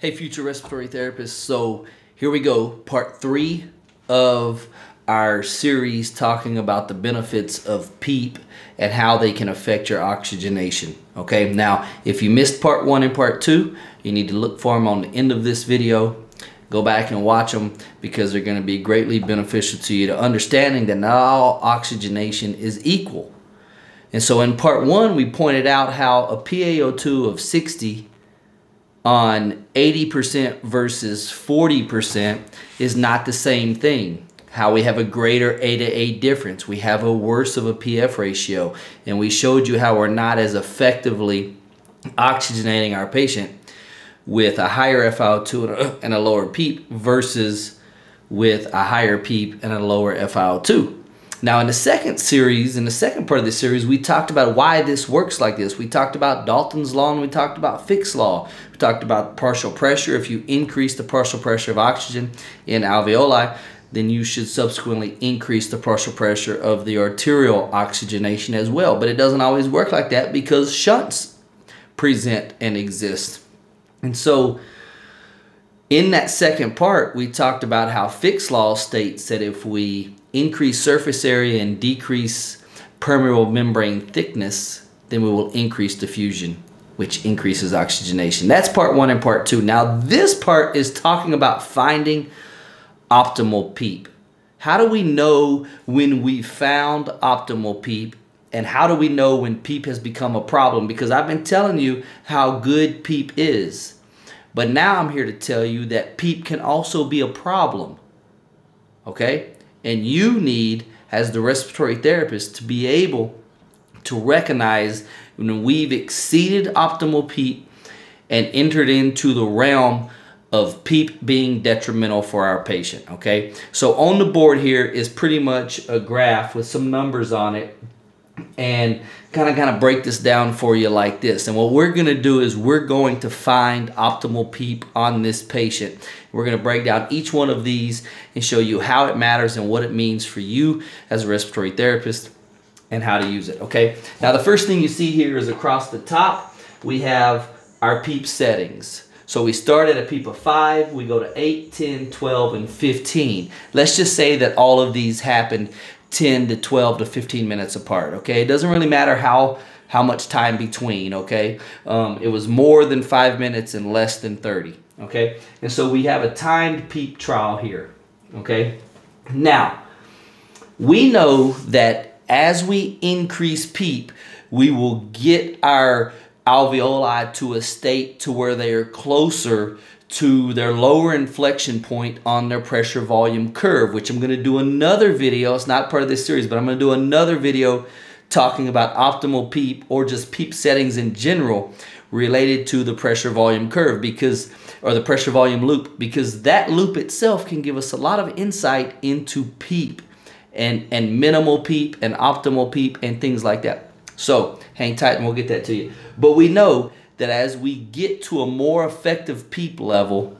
Hey, future respiratory therapists. So here we go, part three of our series talking about the benefits of PEEP and how they can affect your oxygenation. Okay, now if you missed part one and part two, you need to look for them on the end of this video. Go back and watch them because they're going to be greatly beneficial to you to understanding that not all oxygenation is equal. And so in part one, we pointed out how a PaO2 of 60 on 80% versus 40% is not the same thing. How we have a greater A to A difference. We have a worse of a PF ratio. And we showed you how we're not as effectively oxygenating our patient with a higher FiO2 and a lower PEEP versus with a higher PEEP and a lower FiO2. Now, in the second series, in the second part of the series, we talked about why this works like this. We talked about Dalton's law and we talked about Fick's law. We talked about partial pressure. If you increase the partial pressure of oxygen in alveoli, then you should subsequently increase the partial pressure of the arterial oxygenation as well. But it doesn't always work like that because shunts present and exist. And so, in that second part, we talked about how Fick's law states that if we increase surface area and decrease permeable membrane thickness, then we will increase diffusion, which increases oxygenation. That's part one and part two. Now, this part is talking about finding optimal PEEP. How do we know when we found optimal PEEP and how do we know when PEEP has become a problem? Because I've been telling you how good PEEP is. But now I'm here to tell you that PEEP can also be a problem. Okay? And you need, as the respiratory therapist, to be able to recognize when we've exceeded optimal PEEP and entered into the realm of PEEP being detrimental for our patient, okay? So on the board here is pretty much a graph with some numbers on it and kind of kind of break this down for you like this. And what we're going to do is we're going to find optimal PEEP on this patient. We're going to break down each one of these and show you how it matters and what it means for you as a respiratory therapist and how to use it, okay? Now the first thing you see here is across the top, we have our PEEP settings. So we start at a PEEP of 5, we go to 8, 10, 12, and 15. Let's just say that all of these happened 10 to 12 to 15 minutes apart, okay? It doesn't really matter how how much time between, okay? Um, it was more than 5 minutes and less than 30, okay? And so we have a timed PEEP trial here, okay? Now, we know that as we increase PEEP, we will get our alveoli to a state to where they are closer to their lower inflection point on their pressure volume curve, which I'm going to do another video. It's not part of this series, but I'm going to do another video talking about optimal PEEP or just PEEP settings in general related to the pressure volume curve because or the pressure volume loop because that loop itself can give us a lot of insight into PEEP and and minimal PEEP and optimal PEEP and things like that. So hang tight and we'll get that to you. But we know that as we get to a more effective PEEP level,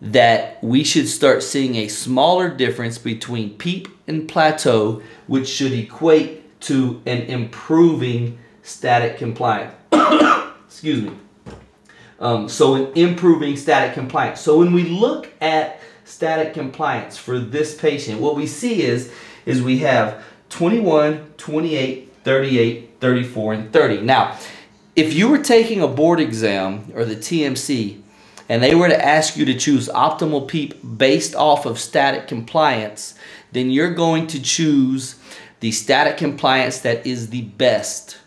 that we should start seeing a smaller difference between PEEP and plateau, which should equate to an improving static compliance. Excuse me. Um, so an improving static compliance. So when we look at static compliance for this patient, what we see is, is we have 21, 28, 38, 34, and 30. Now, if you were taking a board exam or the TMC and they were to ask you to choose optimal PEEP based off of static compliance, then you're going to choose the static compliance that is the best.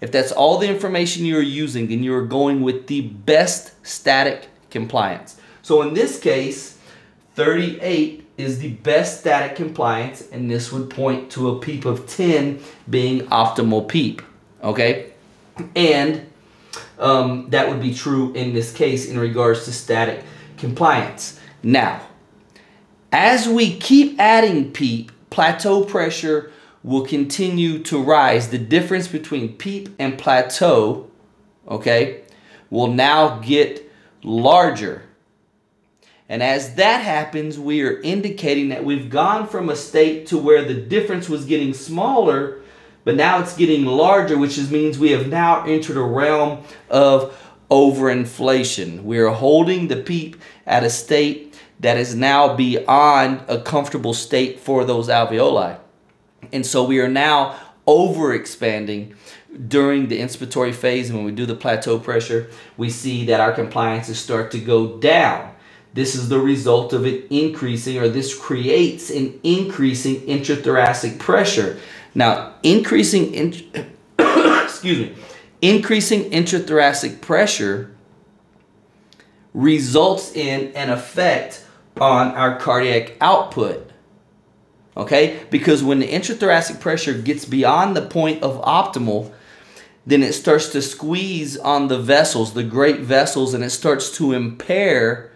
If that's all the information you're using, then you're going with the best static compliance. So in this case, 38 is the best static compliance, and this would point to a PEEP of 10 being optimal PEEP. Okay? And um, that would be true in this case in regards to static compliance. Now, as we keep adding PEEP, plateau pressure will continue to rise. The difference between PEEP and plateau, okay, will now get larger. And as that happens, we are indicating that we've gone from a state to where the difference was getting smaller but now it's getting larger, which means we have now entered a realm of overinflation. We are holding the PEEP at a state that is now beyond a comfortable state for those alveoli. And so we are now overexpanding during the inspiratory phase. And when we do the plateau pressure, we see that our compliances start to go down. This is the result of it increasing, or this creates an increasing intrathoracic pressure. Now, increasing, in, excuse me, increasing intrathoracic pressure results in an effect on our cardiac output. Okay? Because when the intrathoracic pressure gets beyond the point of optimal, then it starts to squeeze on the vessels, the great vessels, and it starts to impair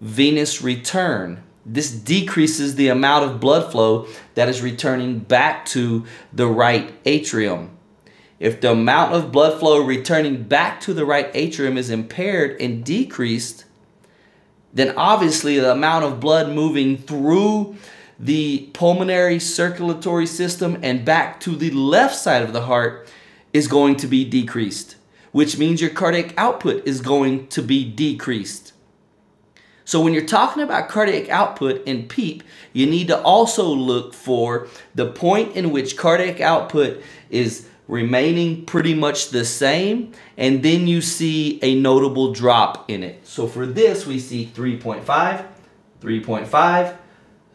venous return. This decreases the amount of blood flow that is returning back to the right atrium. If the amount of blood flow returning back to the right atrium is impaired and decreased, then obviously the amount of blood moving through the pulmonary circulatory system and back to the left side of the heart is going to be decreased, which means your cardiac output is going to be decreased. So when you're talking about cardiac output in PEEP, you need to also look for the point in which cardiac output is remaining pretty much the same and then you see a notable drop in it. So for this we see 3.5, 3.5,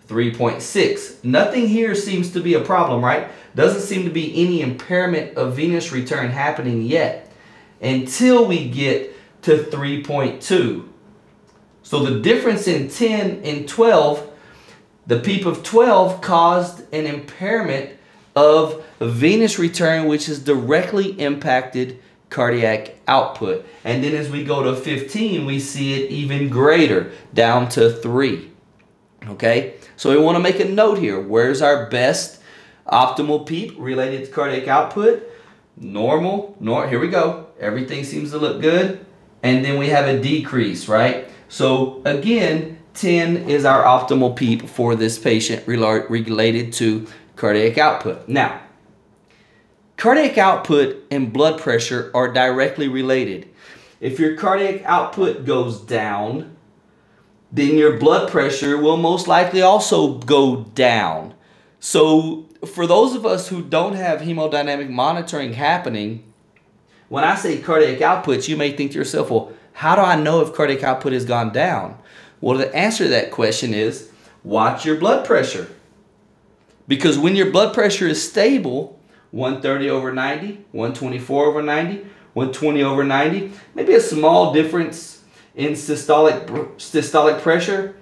3.6. Nothing here seems to be a problem, right? Doesn't seem to be any impairment of venous return happening yet until we get to 3.2. So the difference in 10 and 12, the PEEP of 12 caused an impairment of venous return, which has directly impacted cardiac output. And then as we go to 15, we see it even greater, down to 3. Okay, so we want to make a note here. Where's our best optimal PEEP related to cardiac output? Normal, nor here we go. Everything seems to look good. And then we have a decrease, right? So again, 10 is our optimal PEEP for this patient related to cardiac output. Now, cardiac output and blood pressure are directly related. If your cardiac output goes down, then your blood pressure will most likely also go down. So for those of us who don't have hemodynamic monitoring happening, when I say cardiac output, you may think to yourself, well, how do I know if cardiac output has gone down? Well, the answer to that question is watch your blood pressure. Because when your blood pressure is stable, 130 over 90, 124 over 90, 120 over 90, maybe a small difference in systolic, systolic pressure,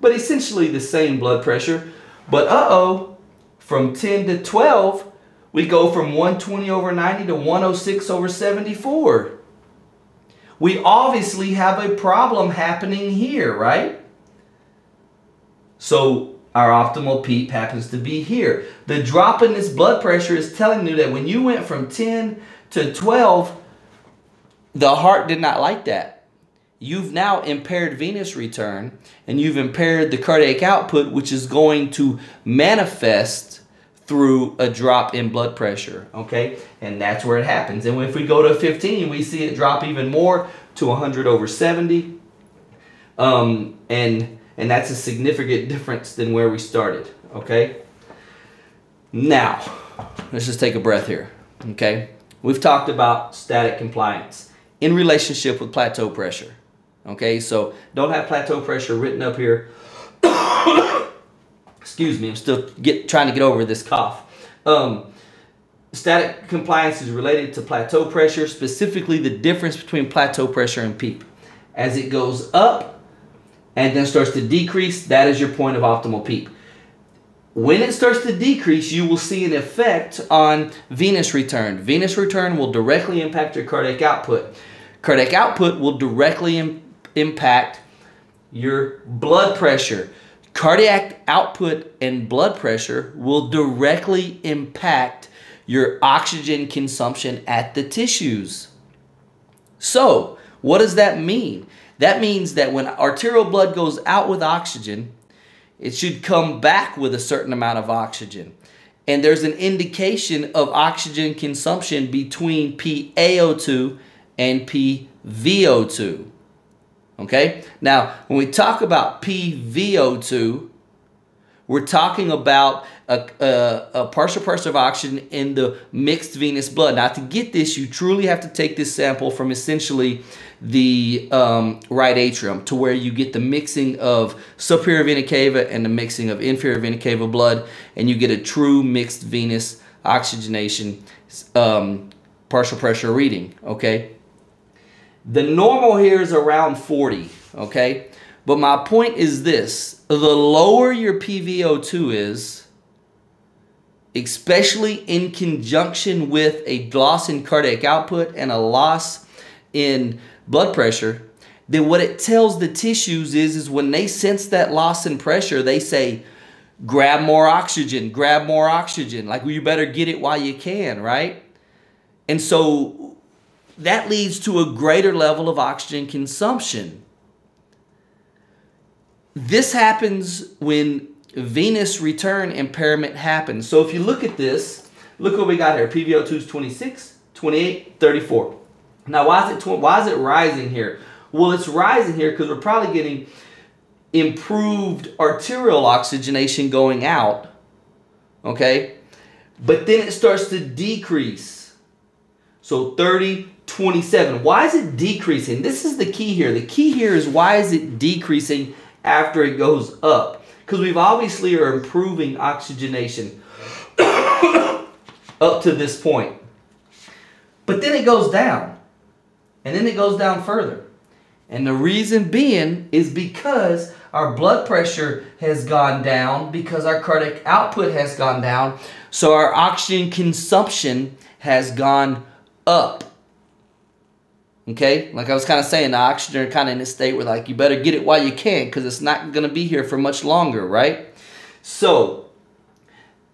but essentially the same blood pressure. But uh-oh, from 10 to 12, we go from 120 over 90 to 106 over 74 we obviously have a problem happening here, right? So our optimal PEEP happens to be here. The drop in this blood pressure is telling you that when you went from 10 to 12, the heart did not like that. You've now impaired venous return and you've impaired the cardiac output, which is going to manifest through a drop in blood pressure, okay? And that's where it happens. And if we go to 15, we see it drop even more to 100 over 70. Um, and, and that's a significant difference than where we started, okay? Now, let's just take a breath here, okay? We've talked about static compliance in relationship with plateau pressure, okay? So don't have plateau pressure written up here excuse me, I'm still get trying to get over this cough. Um, static compliance is related to plateau pressure, specifically the difference between plateau pressure and PEEP. As it goes up and then starts to decrease, that is your point of optimal PEEP. When it starts to decrease, you will see an effect on venous return. Venous return will directly impact your cardiac output. Cardiac output will directly Im impact your blood pressure. Cardiac output and blood pressure will directly impact your oxygen consumption at the tissues. So, what does that mean? That means that when arterial blood goes out with oxygen, it should come back with a certain amount of oxygen. And there's an indication of oxygen consumption between PaO2 and PVO2. Okay? Now, when we talk about PVO2, we're talking about a, a, a, partial pressure of oxygen in the mixed venous blood. Now, to get this, you truly have to take this sample from essentially the um, right atrium to where you get the mixing of superior vena cava and the mixing of inferior vena cava blood, and you get a true mixed venous oxygenation um, partial pressure reading, okay? The normal here is around 40, okay? But my point is this, the lower your PVO2 is, especially in conjunction with a loss in cardiac output and a loss in blood pressure, then what it tells the tissues is, is when they sense that loss in pressure, they say, grab more oxygen, grab more oxygen. Like, well, you better get it while you can, right? And so that leads to a greater level of oxygen consumption. This happens when venous return impairment happens. So if you look at this, look what we got here. PVO2 is 26, 28, 34. Now, why is it why is it rising here? Well, it's rising here because we're probably getting improved arterial oxygenation going out. Okay? But then it starts to decrease. So 30, 27. Why is it decreasing? This is the key here. The key here is why is it decreasing after it goes up? Because we've obviously are improving oxygenation up to this point. But then it goes down. And then it goes down further. And the reason being is because our blood pressure has gone down, because our cardiac output has gone down, so our oxygen consumption has gone up. Okay, like I was kind of saying, the oxygen kind of in a state where like you better get it while you can because it's not going to be here for much longer, right? So,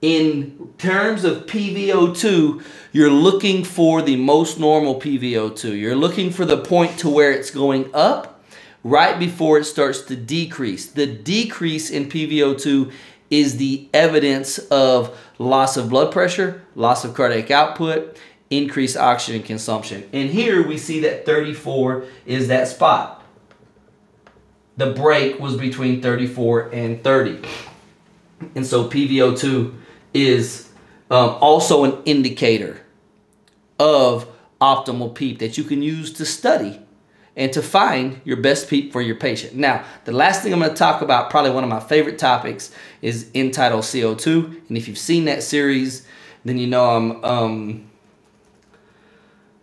in terms of PVO2, you're looking for the most normal PVO2. You're looking for the point to where it's going up right before it starts to decrease. The decrease in PVO2 is the evidence of loss of blood pressure, loss of cardiac output, increased oxygen consumption. And here we see that 34 is that spot. The break was between 34 and 30. And so PVO2 is um, also an indicator of optimal PEEP that you can use to study and to find your best PEEP for your patient. Now, the last thing I'm going to talk about, probably one of my favorite topics, is end-tidal CO2. And if you've seen that series, then you know I'm um,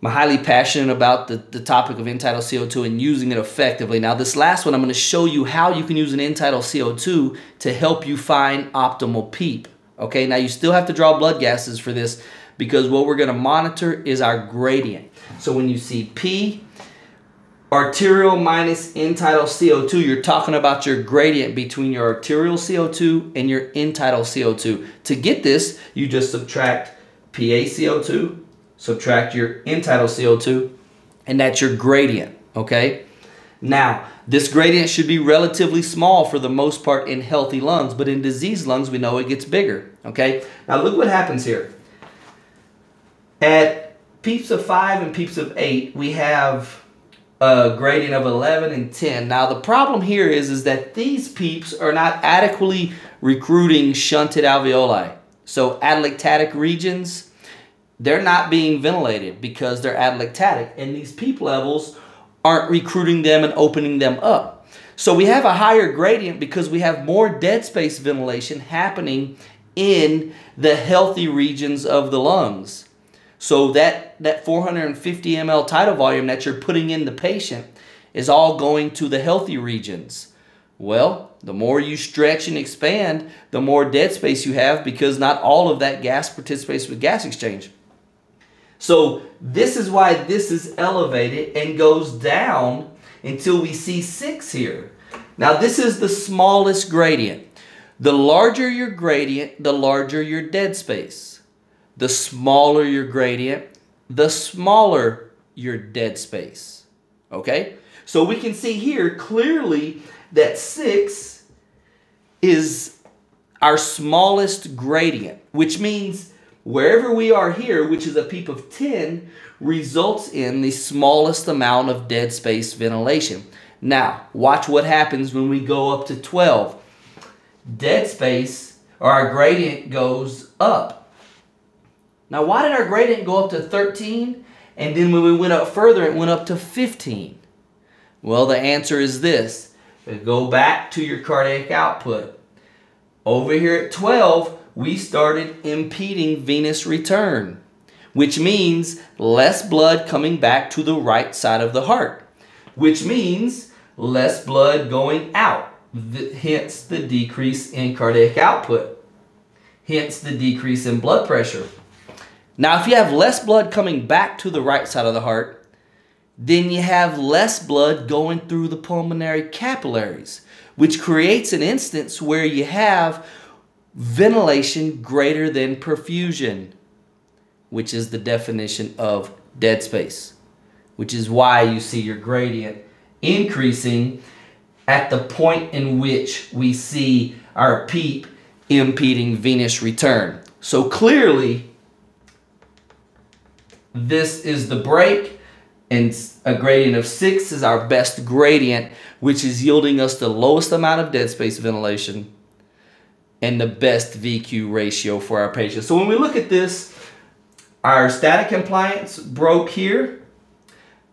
I'm highly passionate about the, the topic of end-tidal CO2 and using it effectively. Now, this last one, I'm going to show you how you can use an end-tidal CO2 to help you find optimal PEEP. Okay, now you still have to draw blood gases for this because what we're going to monitor is our gradient. So when you see P, arterial minus end-tidal CO2, you're talking about your gradient between your arterial CO2 and your end-tidal CO2. To get this, you just subtract PaCO2 subtract your end-tidal CO2, and that's your gradient, okay? Now, this gradient should be relatively small for the most part in healthy lungs, but in diseased lungs, we know it gets bigger, okay? Now, look what happens here. At PEEPs of 5 and PEEPs of 8, we have a gradient of 11 and 10. Now, the problem here is, is that these PEEPs are not adequately recruiting shunted alveoli. So, atelectatic regions, they're not being ventilated because they're atelectatic, and these PEEP levels aren't recruiting them and opening them up. So we have a higher gradient because we have more dead space ventilation happening in the healthy regions of the lungs. So that, that 450 ml tidal volume that you're putting in the patient is all going to the healthy regions. Well, the more you stretch and expand, the more dead space you have because not all of that gas participates with gas exchange. So this is why this is elevated and goes down until we see 6 here. Now this is the smallest gradient. The larger your gradient, the larger your dead space. The smaller your gradient, the smaller your dead space. Okay? So we can see here clearly that 6 is our smallest gradient, which means wherever we are here, which is a PEEP of 10, results in the smallest amount of dead space ventilation. Now, watch what happens when we go up to 12. Dead space, or our gradient goes up. Now, why did our gradient go up to 13? And then when we went up further, it went up to 15. Well, the answer is this. Go back to your cardiac output. Over here at 12, we started impeding venous return, which means less blood coming back to the right side of the heart, which means less blood going out, hence the decrease in cardiac output, hence the decrease in blood pressure. Now, if you have less blood coming back to the right side of the heart, then you have less blood going through the pulmonary capillaries, which creates an instance where you have ventilation greater than perfusion, which is the definition of dead space, which is why you see your gradient increasing at the point in which we see our PEEP impeding venous return. So clearly, this is the break and a gradient of 6 is our best gradient, which is yielding us the lowest amount of dead space ventilation and the best VQ ratio for our patients. So when we look at this, our static compliance broke here,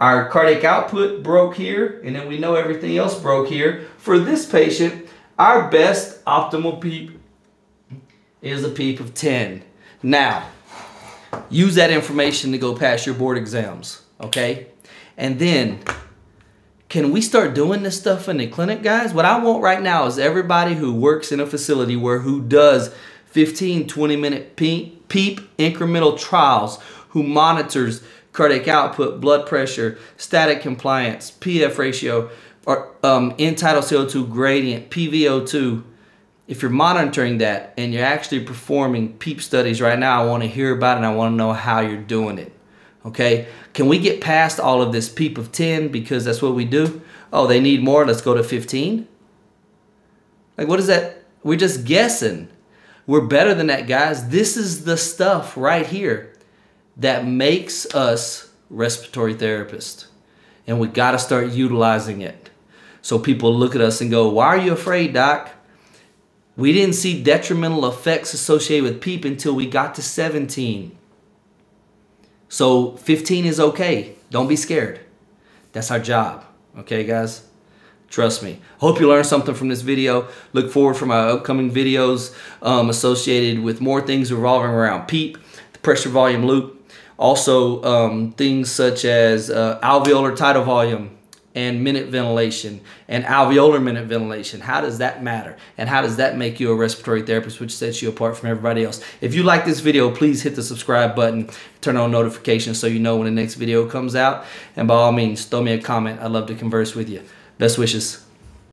our cardiac output broke here, and then we know everything else broke here. For this patient, our best optimal PEEP is a PEEP of 10. Now, use that information to go pass your board exams okay? And then, can we start doing this stuff in the clinic, guys? What I want right now is everybody who works in a facility where who does 15, 20 minute PEEP, PEEP incremental trials, who monitors cardiac output, blood pressure, static compliance, PF ratio, or um, end-tidal CO2 gradient, PVO2. If you're monitoring that and you're actually performing PEEP studies right now, I want to hear about it and I want to know how you're doing it. Okay, can we get past all of this PEEP of 10 because that's what we do? Oh, they need more, let's go to 15? Like, what is that? We're just guessing. We're better than that, guys. This is the stuff right here that makes us respiratory therapists. And we got to start utilizing it. So people look at us and go, Why are you afraid, doc? We didn't see detrimental effects associated with PEEP until we got to 17. So 15 is okay. Don't be scared. That's our job. Okay, guys? Trust me. Hope you learned something from this video. Look forward for my upcoming videos um, associated with more things revolving around PEEP, the pressure volume loop, also um, things such as uh, alveolar tidal volume, and minute ventilation and alveolar minute ventilation. How does that matter? And how does that make you a respiratory therapist, which sets you apart from everybody else? If you like this video, please hit the subscribe button, turn on notifications so you know when the next video comes out. And by all means, throw me a comment. I'd love to converse with you. Best wishes.